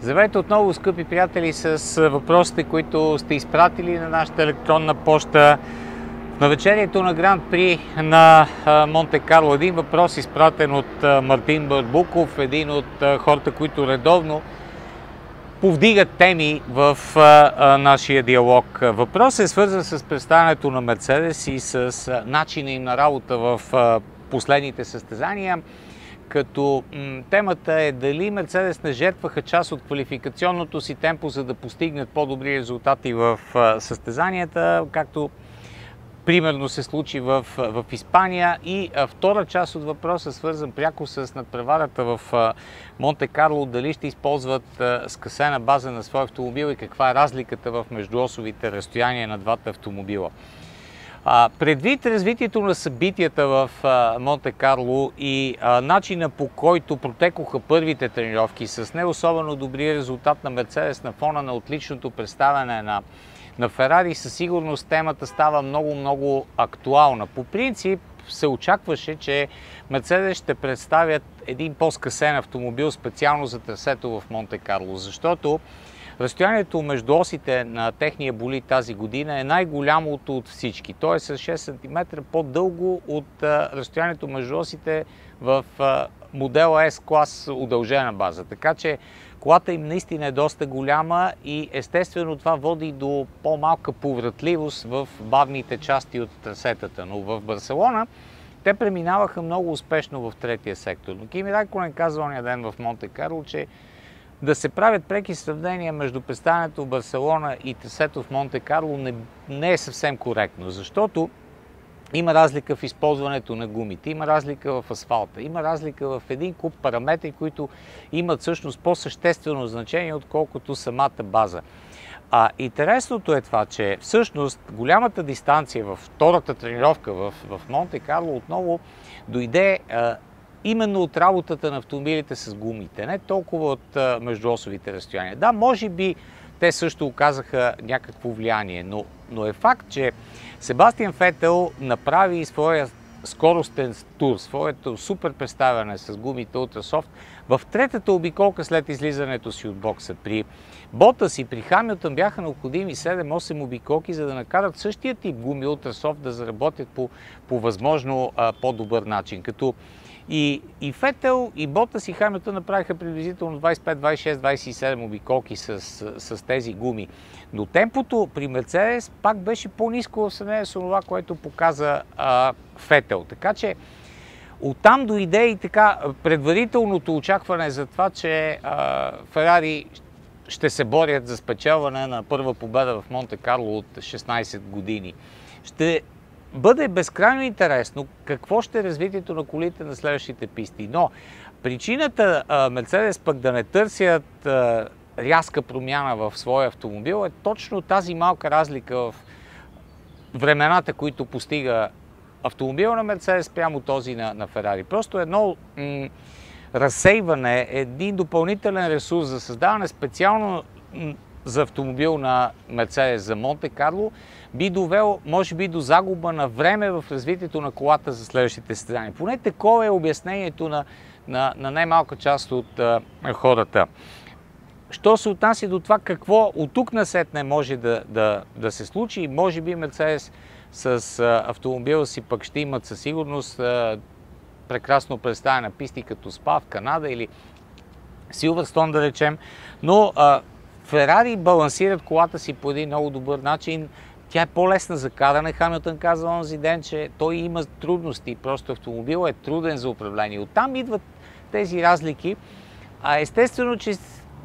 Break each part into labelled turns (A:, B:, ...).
A: Здравейте отново, скъпи приятели, с въпросите, които сте изпратили на нашата електронна поща. В навечерието на Гранд При на Монте Карло един въпрос изпратен от Мартин Барбуков, един от хората, които редовно повдигат теми в нашия диалог. Въпросът е свързан с представянето на Мерцедес и с начина им на работа в последните състезания като м- темата е дали Мерцедес не жертваха част от квалификационното си темпо, за да постигнат по-добри резултати в а, състезанията, както примерно се случи в, в Испания. И а, втора част от въпроса, свързан пряко с надпреварата в а, Монте Карло, дали ще използват а, скъсена база на своя автомобил и каква е разликата в междуосовите разстояния на двата автомобила. А, предвид развитието на събитията в Монте Карло и а, начина по който протекоха първите тренировки с не особено добри резултат на Мерцедес на фона на отличното представяне на, на Ферари, със сигурност темата става много-много актуална. По принцип се очакваше, че Мерцедес ще представят един по-скъсен автомобил специално за трасето в Монте Карло, защото Разстоянието между осите на техния боли тази година е най-голямото от всички. То е с 6 см по-дълго от разстоянието между осите в модела S-клас удължена база. Така че колата им наистина е доста голяма и естествено това води до по-малка повратливост в бавните части от трасетата. Но в Барселона те преминаваха много успешно в третия сектор. Но Кими Райконен казва ония ден в Монте Карло, че да се правят преки сравнения между представянето в Барселона и трасето в Монте Карло не, не е съвсем коректно, защото има разлика в използването на гумите, има разлика в асфалта, има разлика в един куп параметри, които имат всъщност по-съществено значение, отколкото самата база. А интересното е това, че всъщност голямата дистанция във втората тренировка в, в Монте Карло отново дойде а, именно от работата на автомобилите с гумите, не толкова от междуосовите разстояния. Да, може би те също оказаха някакво влияние, но, но е факт, че Себастиан Фетел направи своя скоростен тур, своето супер представяне с гумите Ultrasoft в третата обиколка след излизането си от бокса. При бота си, при Хамилтън бяха необходими 7-8 обиколки, за да накарат същия тип гуми Ultrasoft да заработят по, по възможно а, по-добър начин. Като и, и Фетел, и Ботас и Хамилтън направиха приблизително 25, 26, 27 обиколки с, с, тези гуми. Но темпото при Мерцедес пак беше по-низко в сравнение с това, което показа а, Фетел. Така че оттам дойде и така предварителното очакване за това, че а, Ферари ще се борят за спечелване на първа победа в Монте Карло от 16 години. Ще бъде безкрайно интересно какво ще е развитието на колите на следващите писти. Но причината Мерцедес пък да не търсят а, рязка промяна в своя автомобил е точно тази малка разлика в времената, които постига автомобил на Мерцедес прямо този на, на Ферари. Просто едно м- разсейване, един допълнителен ресурс за създаване специално за автомобил на Мерцедес за Монте Карло би довел, може би, до загуба на време в развитието на колата за следващите състезания. Поне такова е обяснението на, на, на най-малка част от а, хората. Що се отнася до това какво от тук насетне може да, да, да се случи, може би Мерцедес с а, автомобила си пък ще имат със сигурност а, прекрасно представяне на писти като СПА в Канада или Силвърстон да речем, но а, Ферари балансират колата си по един много добър начин. Тя е по-лесна за каране. Хамилтън каза онзи ден, че той има трудности. Просто автомобил е труден за управление. Оттам идват тези разлики. А естествено, че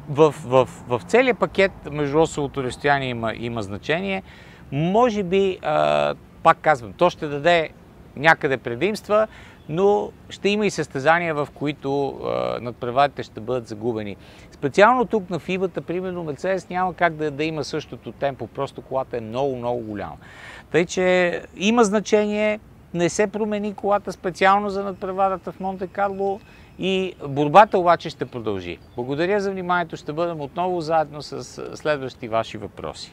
A: в, в, в целият пакет междуосовото разстояние има, има значение. Може би, а, пак казвам, то ще даде някъде предимства, но ще има и състезания, в които надпреварите ще бъдат загубени. Специално тук на фибата, примерно, Мерцедес няма как да, да има същото темпо, просто колата е много, много голяма. Тъй, че има значение, не се промени колата специално за надпреварата в Монте Карло и борбата обаче ще продължи. Благодаря за вниманието, ще бъдем отново заедно с следващи ваши въпроси.